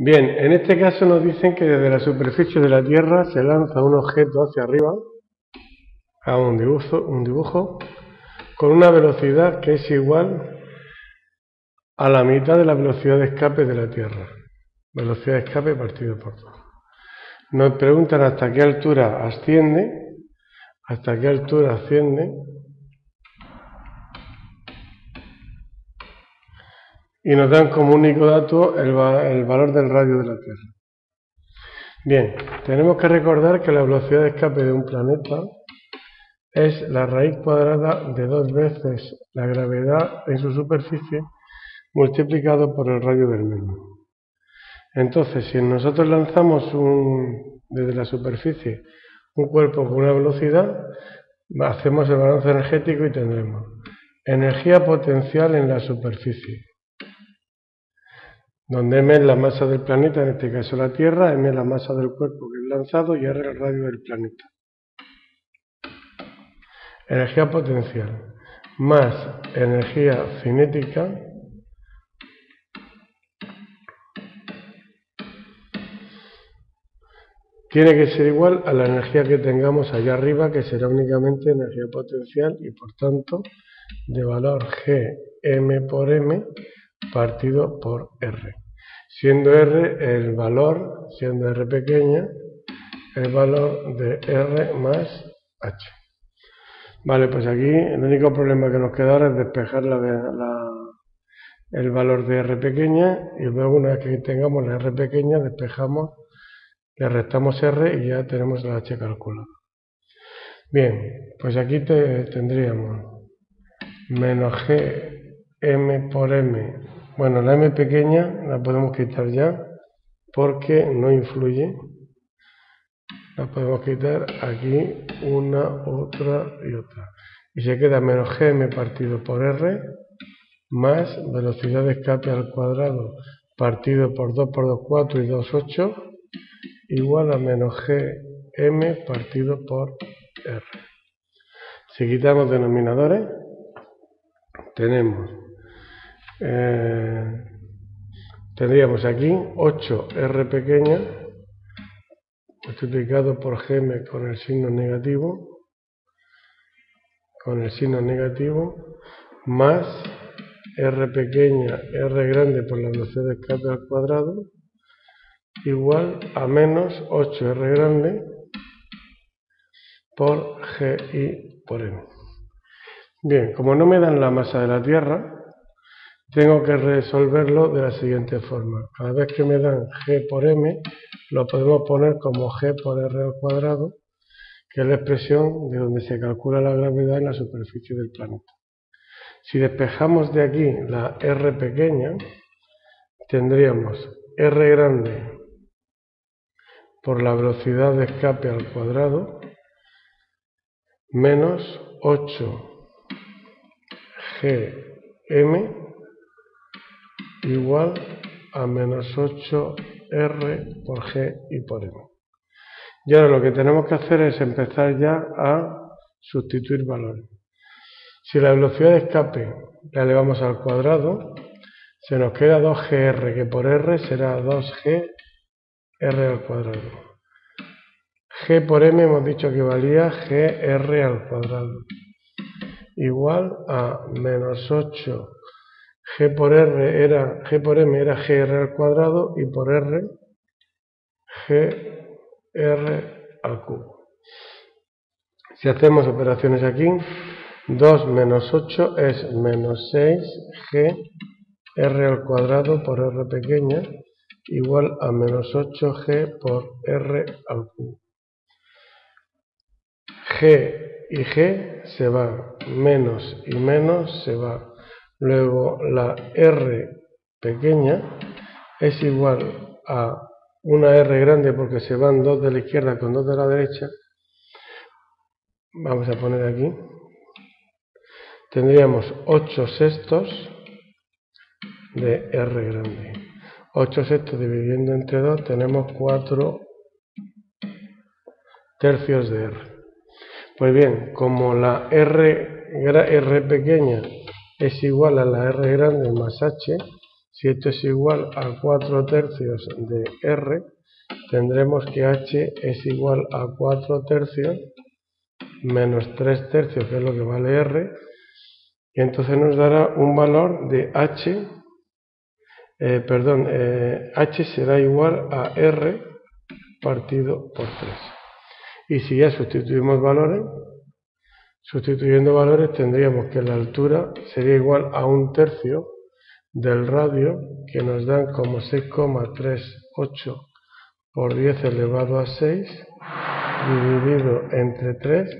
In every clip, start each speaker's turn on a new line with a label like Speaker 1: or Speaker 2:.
Speaker 1: Bien, en este caso nos dicen que desde la superficie de la Tierra se lanza un objeto hacia arriba, hago un dibujo, un dibujo, con una velocidad que es igual a la mitad de la velocidad de escape de la Tierra. Velocidad de escape partido por dos. Nos preguntan hasta qué altura asciende, hasta qué altura asciende, y nos dan como único dato el, valor del radio de la Tierra. Bien, tenemos que recordar que la velocidad de escape de un planeta es la raíz cuadrada de dos veces la gravedad en su superficie multiplicado por el radio del mismo. Entonces, si nosotros lanzamos un, desde la superficie un cuerpo con una velocidad, hacemos el balance energético y tendremos energía potencial en la superficie donde m es la masa del planeta, en este caso la Tierra, m es la masa del cuerpo que es lanzado y r el radio del planeta. Energía potencial más energía cinética tiene que ser igual a la energía que tengamos allá arriba, que será únicamente energía potencial y por tanto de valor G m por m partido por R. Siendo R el valor, siendo R pequeña, el valor de R más H. Vale, pues aquí el único problema que nos queda ahora es despejar el valor de R pequeña y luego una vez que tengamos la R pequeña despejamos, le restamos R y ya tenemos la H calculada. Bien, pues aquí tendríamos menos G m por m. Bueno, la m pequeña la podemos quitar ya porque no influye. La podemos quitar aquí una, otra y otra. Y se queda menos gm partido por r más velocidad de escape al cuadrado partido por 2 por 2, 4 y 2, 8 igual a menos gm partido por r. Si quitamos denominadores, tenemos eh, tendríamos aquí 8R pequeña multiplicado por Gm con el signo negativo con el signo negativo más R pequeña R grande por la velocidad de escape al cuadrado igual a menos 8R grande por GI por M. Bien, como no me dan la masa de la Tierra, tengo que resolverlo de la siguiente forma. Cada vez que me dan g por m, lo podemos poner como g por r al cuadrado, que es la expresión de donde se calcula la gravedad en la superficie del planeta. Si despejamos de aquí la r pequeña, tendríamos r grande por la velocidad de escape al cuadrado menos 8 gm igual a menos 8R por G y por M. Y ahora lo que tenemos que hacer es empezar ya a sustituir valores. Si la velocidad de escape la elevamos al cuadrado, se nos queda 2GR, que por R será 2GR al cuadrado. G por M hemos dicho que valía GR al cuadrado. Igual a menos 8 g por r era g por m era gr al cuadrado y por r gr al cubo. Si hacemos operaciones aquí, 2 menos 8 es menos 6 g r al cuadrado por r pequeña igual a menos 8g por r al cubo. g y g se va, menos y menos se va. Luego la R pequeña es igual a una R grande porque se van dos de la izquierda con dos de la derecha. Vamos a poner aquí. Tendríamos 8 sextos de R grande. 8 sextos dividiendo entre 2 tenemos 4 tercios de R. Pues bien, como la R, R pequeña es igual a la R grande más H, Si esto es igual a 4 tercios de R, tendremos que H es igual a 4 tercios menos 3 tercios, que es lo que vale R, y entonces nos dará un valor de H, eh, perdón, eh, H será igual a R partido por 3. Y si ya sustituimos valores, sustituyendo valores tendríamos que la altura sería igual a un tercio del radio, que nos dan como 6,38 por 10 elevado a 6, dividido entre 3,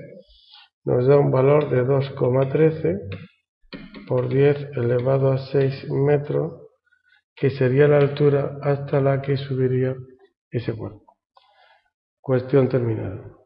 Speaker 1: nos da un valor de 2,13 por 10 elevado a 6 metros, que sería la altura hasta la que subiría ese cuerpo. Cuestión terminada.